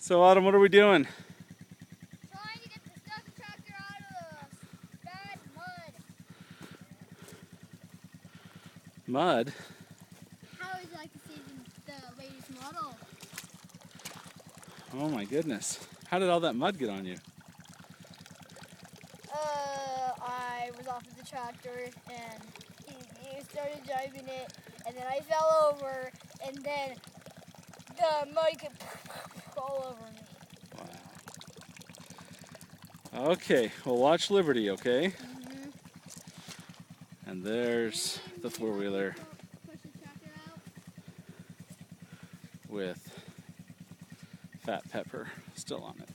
So, Autumn, what are we doing? Trying to get the stuff tractor out of the bad mud. Mud. How would you like to see the, the latest model? Oh my goodness. How did all that mud get on you? Uh, I was off of the tractor and he, he started driving it, and then I fell over, and then the mud all over me. Wow. Okay, well, watch Liberty, okay? Mm-hmm. And there's the four wheeler Push the tractor out. with Fat Pepper still on it.